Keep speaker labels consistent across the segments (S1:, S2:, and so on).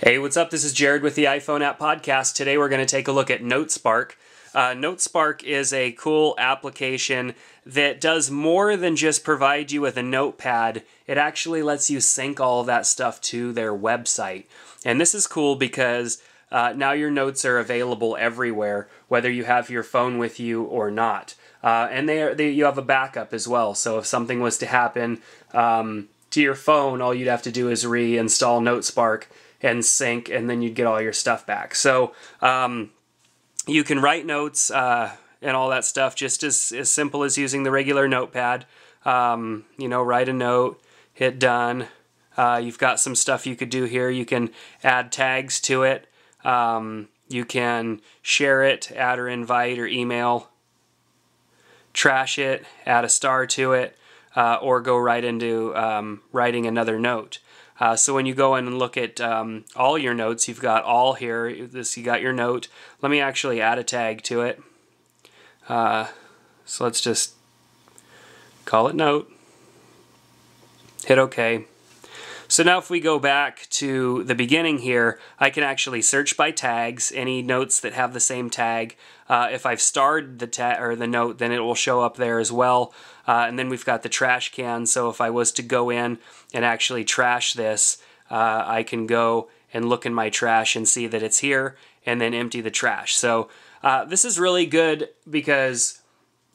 S1: Hey, what's up? This is Jared with the iPhone App Podcast. Today we're going to take a look at NoteSpark. Uh, NoteSpark is a cool application that does more than just provide you with a notepad. It actually lets you sync all that stuff to their website. And this is cool because uh, now your notes are available everywhere, whether you have your phone with you or not. Uh, and they, are, they you have a backup as well. So if something was to happen um, to your phone, all you'd have to do is reinstall NoteSpark and sync, and then you'd get all your stuff back. So um, you can write notes uh, and all that stuff just as, as simple as using the regular notepad. Um, you know, write a note, hit done. Uh, you've got some stuff you could do here. You can add tags to it. Um, you can share it, add or invite or email, trash it, add a star to it, uh, or go right into um, writing another note. Uh, so when you go in and look at um, all your notes, you've got all here. This you got your note. Let me actually add a tag to it. Uh, so let's just call it note. Hit OK. So now if we go back to the beginning here, I can actually search by tags, any notes that have the same tag. Uh, if I've starred the tag or the note, then it will show up there as well. Uh, and then we've got the trash can, so if I was to go in and actually trash this, uh, I can go and look in my trash and see that it's here and then empty the trash. So uh, this is really good because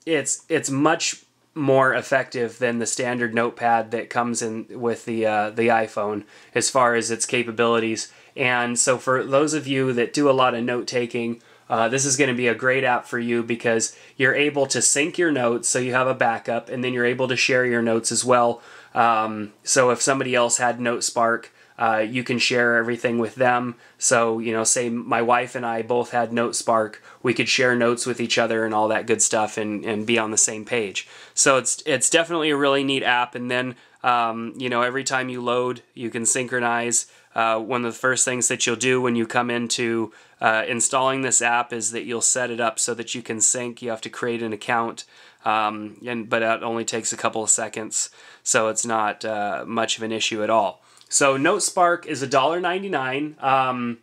S1: it's it's much more effective than the standard notepad that comes in with the uh, the iPhone as far as its capabilities. And so for those of you that do a lot of note taking, uh, this is going to be a great app for you because you're able to sync your notes so you have a backup, and then you're able to share your notes as well. Um, so if somebody else had NoteSpark, uh, you can share everything with them. So, you know, say my wife and I both had NoteSpark, we could share notes with each other and all that good stuff and, and be on the same page. So it's, it's definitely a really neat app. And then, um, you know, every time you load, you can synchronize. Uh, one of the first things that you'll do when you come into uh, installing this app is that you'll set it up so that you can sync. You have to create an account, um, and but that only takes a couple of seconds, so it's not uh, much of an issue at all. So NoteSpark is $1.99. Um,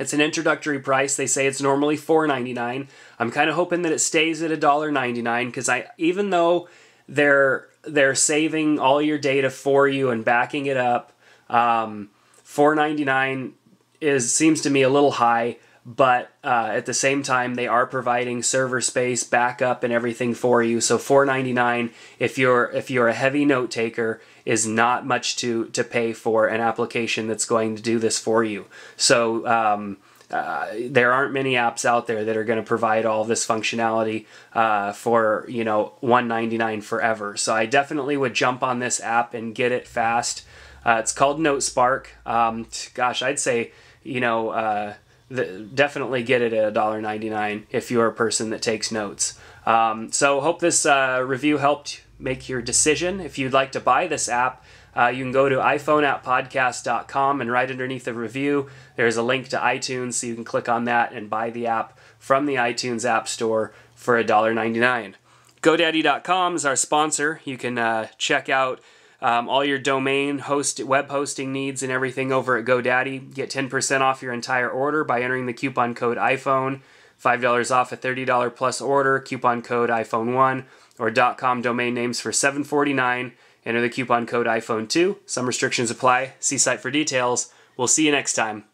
S1: it's an introductory price. They say it's normally $4.99. I'm kind of hoping that it stays at $1.99 because I even though they're they're saving all your data for you and backing it up, um, $4.99 is seems to me a little high but uh, at the same time they are providing server space backup and everything for you. So 499 if you're if you're a heavy note taker is not much to to pay for an application that's going to do this for you. So um, uh, there aren't many apps out there that are going to provide all this functionality uh, for you know 199 forever. So i definitely would jump on this app and get it fast. Uh, it's called notespark. Um, gosh i'd say you know uh, definitely get it at $1.99 if you're a person that takes notes. Um, so hope this uh, review helped make your decision. If you'd like to buy this app, uh, you can go to iPhoneAppPodcast.com and right underneath the review, there's a link to iTunes, so you can click on that and buy the app from the iTunes App Store for $1.99. GoDaddy.com is our sponsor. You can uh, check out um, all your domain host web hosting needs and everything over at GoDaddy. Get 10% off your entire order by entering the coupon code iPhone. $5 off a $30 plus order, coupon code iPhone1 or .com domain names for $7.49. Enter the coupon code iPhone2. Some restrictions apply. See site for details. We'll see you next time.